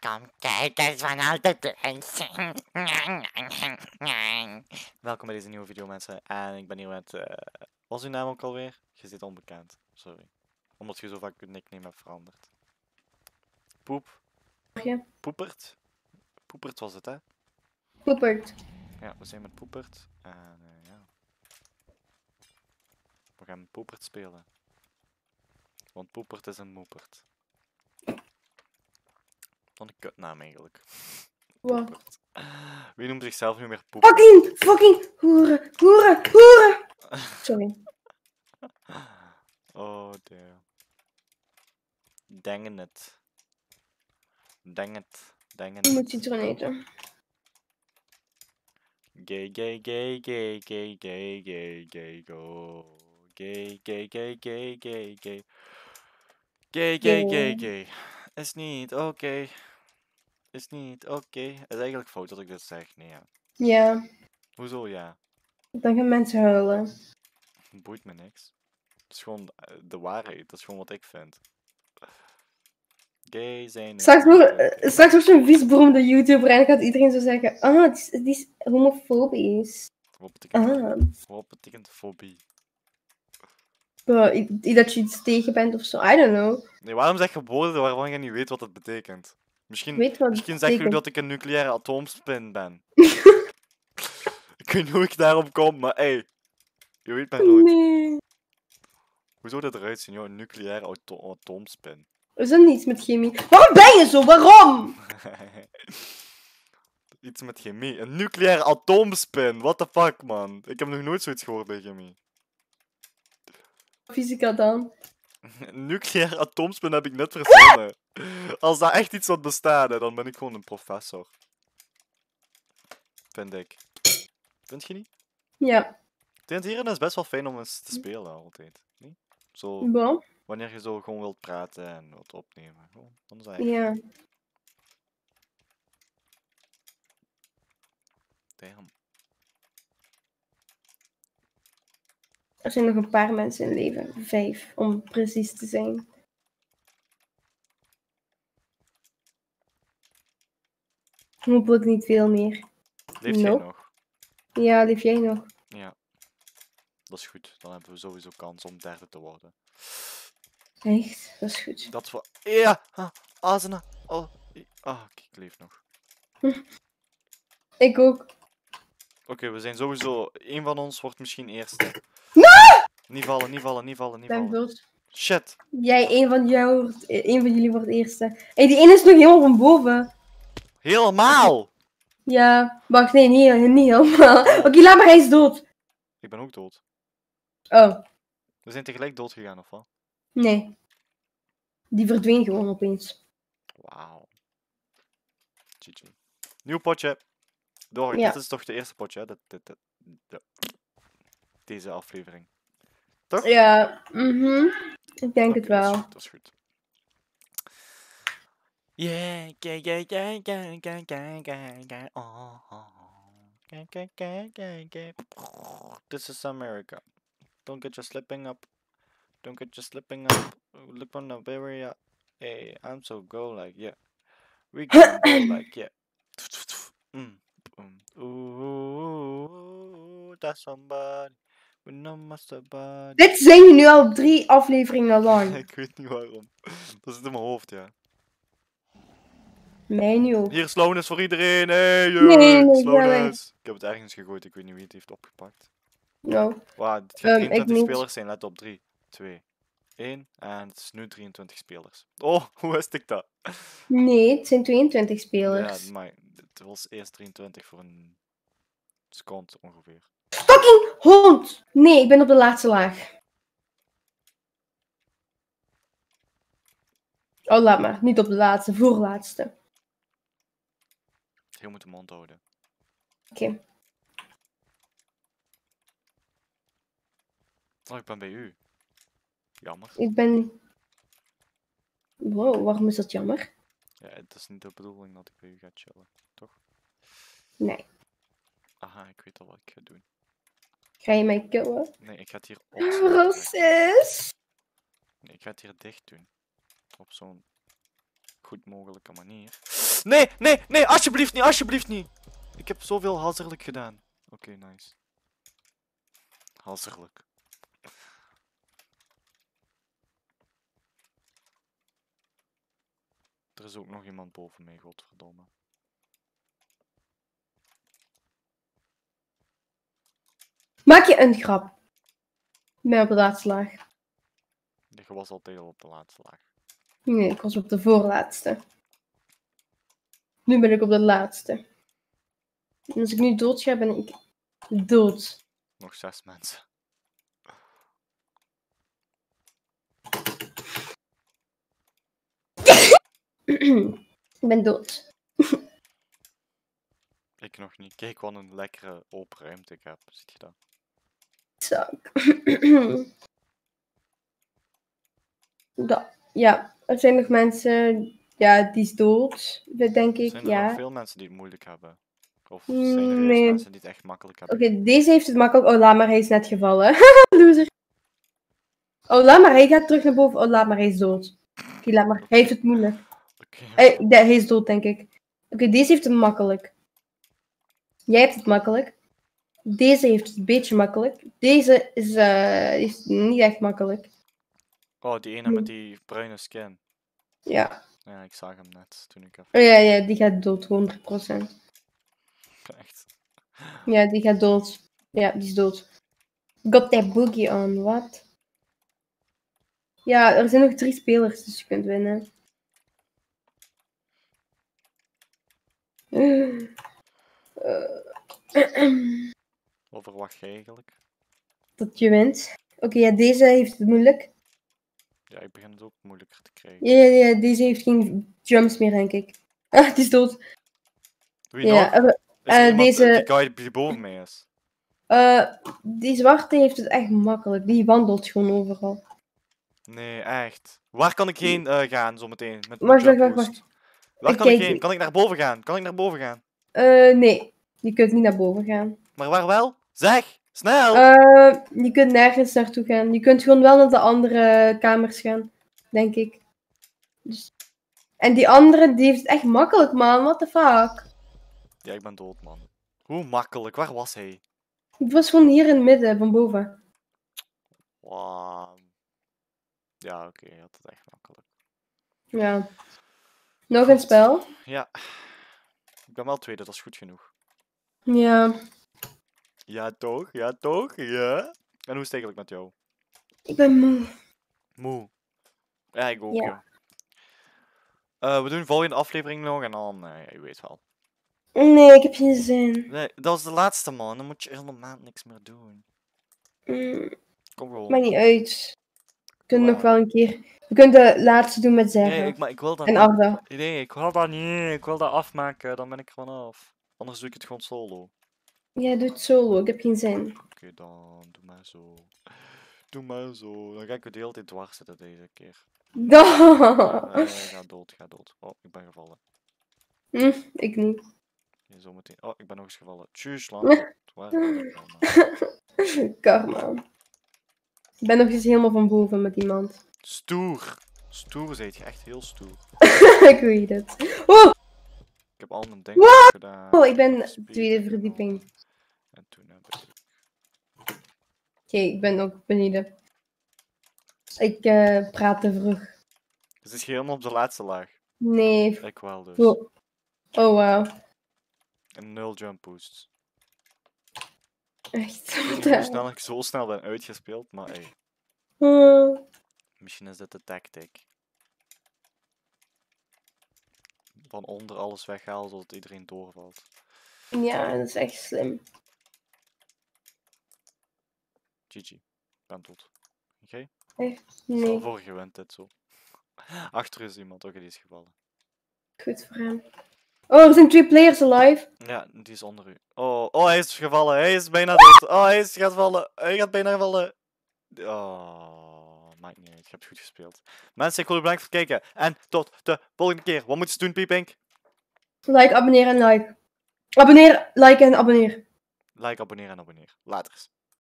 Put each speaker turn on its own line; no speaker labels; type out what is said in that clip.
Welkom kijkers van Altijd Welkom bij deze nieuwe video mensen. En ik ben hier met... eh wat is uw naam ook alweer? Je zit onbekend. Sorry. Omdat je zo vaak je nickname hebt veranderd. Poep. Poepert. Poepert was het hè?
Poepert.
Ja, we zijn met Poepert. En eh, ja. We gaan met Poepert spelen. Want Poepert is een moepert. Wat een kutnaam eigenlijk. Poepert. Wie noemt zichzelf nu meer Poepert?
Fucking, fucking hoeren, hoeren, hoeren. Sorry.
Oh dear. Dang het. Dang het. Dang
Ik
het.
moet citron eten.
Gay, gay, gay, gay, gay, gay, gay, gay, go. Gay, gay, gay, gay, gay, gay. Gay, gay, gay,
Yeah.
gay. Is niet oké. Is niet oké. Is eigenlijk fout dat ik dit zeg. Nee, ja.
Ja,
Hoezo ja?
dan gaan mensen huilen.
Boeit me niks. Het is gewoon eh, de waarheid. Dat is gewoon wat ik vind. Gay zijn.
Straks, wordt- eh, straks wordt zo'n vies beroemde YouTuber en dan gaat iedereen zo zeggen: Ah, het is, het is homofobisch.
Wat betekent,
Ah,
wat betekent fobie?
I- dat je iets tegen bent of zo. I don't know.
Nee, waarom zeg je woorden waarvan je niet weet wat het betekent? Misschien, misschien zeg je dat ik een nucleaire atoomspin ben. ik weet niet hoe ik daarop kom, maar hey, je weet maar nooit.
Nee.
Hoe zou dat eruit zien, joh? Een nucleaire auto- atoomspin.
Is dat niets met chemie? Waarom ben je zo? Waarom?
Iets met chemie. Een nucleaire atoomspin. What the fuck, man? Ik heb nog nooit zoiets gehoord bij chemie.
Fysica dan.
Een nucleaire atoomspin heb ik net verzonnen. Als dat echt iets wat bestaat, hè, dan ben ik gewoon een professor. Vind ik. Vind je niet?
Ja,
hierin is best wel fijn om eens te spelen altijd. Niet? Zo,
bon.
wanneer je zo gewoon wilt praten en wilt opnemen. Gewoon, dan is echt
Ja.
damn.
Er zijn nog een paar mensen in leven. Vijf, om precies te zijn. Hopelijk niet veel meer.
Leeft jij
Nope.
nog?
Ja, leef jij nog?
Ja. Dat is goed. Dan hebben we sowieso kans om derde te worden.
Echt? Dat is goed.
Dat wel... Ja! Ah, Azena! Oh, ah, ik leef nog.
Ik ook.
Oké, we zijn sowieso... Eén van ons wordt misschien eerste. Niet vallen, niet vallen, niet vallen, niet
Ben
vallen.
dood.
Shit!
Jij, een van, jou, wordt- een van jullie wordt eerste. Hé, die ene is nog helemaal van boven.
Helemaal!
Ja, wacht, nee, niet, niet helemaal. Oké, laat maar, hij is dood.
Ik ben ook dood.
Oh,
We zijn tegelijk dood gegaan, of wat?
nee. Die verdween gewoon opeens.
Wauw. GG. Nieuw potje. Door,
Ja.
dit is toch de eerste potje, hè? Dit, dit, dit- de- deze aflevering. Toch?
Ja, mhm. Ik denk het
is
wel.
Dat is goed. Yeah, yeah, yeah, yeah, yeah, yeah, yeah, yeah, yeah. Oh, oh, oh. Yeah, yeah, yeah, yeah, yeah. This is America. Don't get you slipping up. Don't get you slipping up. Look on the barrier. Hey, I'm so go like yeah. We can go like yeah. Mm, mm. Ooh, that's somebody.
Dit zing je nu al drie afleveringen lang.
Ik weet niet waarom. Dat zit in mijn hoofd, ja.
Mij nu ook.
Hier, slowness voor iedereen. Hey,
Nee, nee,
nee. Ik heb het ergens gegooid, ik weet niet wie het heeft opgepakt.
Nou,
Wauw, het gaat
Ehm, ik
23
niet.
spelers zijn, let op. 3, 2, 1. En het is nu 23 spelers. Oh, hoe wist ik dat?
nee, het zijn 22 spelers.
Ja, maar het was eerst 23 voor een seconde ongeveer.
Fucking hond! Nee, ik ben op de laatste laag. Oh, laat maar. Niet op de laatste, voorlaatste.
Je moet de mond houden.
Oké.
Oh, ik ben bij u. Jammer.
Ik ben... Wow, waarom is dat jammer?
Ja, het is niet de bedoeling dat ik bij u ga chillen, toch?
Nee.
Aha, ik weet al wat ik ga doen.
Ga je mij killen?
Nee, ik ga het hier opsluiten.
Racist!
Nee, ik ga het hier dicht doen. Op zo'n goed mogelijke manier. Nee, nee, nee, alsjeblieft niet, alsjeblieft niet. Ik heb zoveel hazerlijk gedaan. Oké, nice. Hazerlijk. Er is ook nog iemand boven mij, godverdomme.
Maak je een grap? Op de laatste laag.
Je was altijd al op de laatste laag.
Nee, ik was op de voorlaatste. Nu ben ik op de laatste. En als ik nu dood ga, ben ik dood.
Nog zes mensen.
ik ben dood.
Ik nog niet. Kijk wat een lekkere open ruimte ik heb. Ziet je dat?
Zak. Da- ja, er zijn nog mensen. Ja, die is dood, denk ik.
Zijn er
ja.
veel mensen die het moeilijk hebben? Of zijn er
Mm, nee.
mensen die het echt makkelijk hebben?
Oké, deze heeft het makkelijk. Oh, laat maar, hij is net gevallen. Loser. Oh, laat maar, hij gaat terug naar boven. Oh, laat maar, hij is dood. Oké, laat maar. Hij heeft het moeilijk. Hij, de- hij is dood, denk ik. Oké, deze heeft het makkelijk. Jij hebt het makkelijk. Deze heeft het een beetje makkelijk. Deze is, eh, is niet echt makkelijk.
Oh, die ene met die bruine skin.
Ja.
Ja, ik zag hem net toen ik even...
Oh, ja, ja, die gaat dood, 100%.
Echt.
Ja, die gaat dood. Ja, die is dood. Got that boogie on, wat? Ja, er zijn nog drie spelers, dus je kunt winnen. Eh,
Wat verwacht je eigenlijk?
Dat je wint. Oké, ja, deze heeft het moeilijk.
Ja, ik begin het ook moeilijker te krijgen.
Ja, ja, ja, deze heeft geen jumps meer, denk ik. Ah, die is dood.
Wie
Ja,
nog?
eh, eh,
iemand,
deze-
Die guy die boven mij is.
eh, die zwarte heeft het echt makkelijk. Die wandelt gewoon overal.
Nee, echt. Waar kan ik heen eh, gaan zometeen? Met
Wacht, wacht, wacht,
boost? Waar kan ik heen? Kan ik naar boven gaan? Kan ik naar boven gaan?
Eh, nee, je kunt niet naar boven gaan.
Maar waar wel? Zeg! Snel!
Eh, je kunt nergens naartoe gaan. Je kunt gewoon wel naar de andere kamers gaan, denk ik. Dus... En die andere, die heeft het echt makkelijk, man. What the fuck?
Ja, ik ben dood, man. Hoe makkelijk? Waar was hij?
Het was gewoon hier in het midden, van boven.
Wauw. Ja, oké, hij had het echt makkelijk.
Ja. Nog een spel?
Ja. Ik ben wel tweede, dat is goed genoeg.
Ja.
Ja, toch? Ja, toch? Ja. En hoe is het eigenlijk met jou?
Ik ben moe.
Moe. Ja, ik ook,
Ja.
ja. Eh, we doen volgende aflevering nog en dan, eh, je weet wel.
Nee, ik heb geen zin.
Nee, dat was de laatste, man. Dan moet je hele maand niks meer doen.
Mm,
Kom gewoon.
maakt niet uit. We kunnen nog wel een keer... We kunnen de laatste doen met
Nee,
zeggen.
ik, maar ik wil dat
En. Arda.
Nee, ik wil dat niet. Ik wil dat afmaken, dan ben ik er vanaf. Anders doe ik het gewoon solo.
Jij doet solo, ik heb geen zin.
Oké, dan doe maar zo. Doe maar zo. Dan ga ik de hele tijd dwars zitten deze keer.
Da.
Nee, ga dood, ga dood. Oh, ik ben gevallen.
Hm, ik niet.
Ja, zometeen. Oh, ik ben nog eens gevallen. Tjus, land. Dan?
Karma. Ik ben nog eens helemaal van boven met iemand.
Stoer. Stoer zijt je, echt heel stoer.
ik weet het. Oh,
al mijn dingen gedaan.
oh, ik ben tweede verdieping.
En toen heb ik...
Oké, ik ben ook beneden. Ik eh, praat te vroeg.
Dus is je helemaal op de laatste laag?
Nee.
Ik wel dus.
Oh, oh wauw.
En nul jump boosts.
Echt.
Ik weet hoe snel ik zo snel ben uitgespeeld, maar hey,
Oh.
misschien is dit de tactic. Van onder alles weghalen zodat iedereen doorvalt.
Ja, dat is echt slim.
GG. Ik ben dood. Oké?
Nee,
Stel voor je wint dit zo. Achter is iemand, oké, die is gevallen.
goed voor hem. Oh, er zijn twee players alive.
Ja, die is onder u. Oh, oh, hij is gevallen. Hij is bijna dood. Oh, hij is gaat vallen. Hij gaat bijna vallen. Oh, maakt niet uit. Je hebt goed gespeeld. Mensen, ik wil u bedankt voor het kijken. En tot de volgende keer. Wat moeten ze doen, Piepink?
Like, abonneer en like. Abonneer, like en abonneer.
Like, abonneer en abonneer. Laters.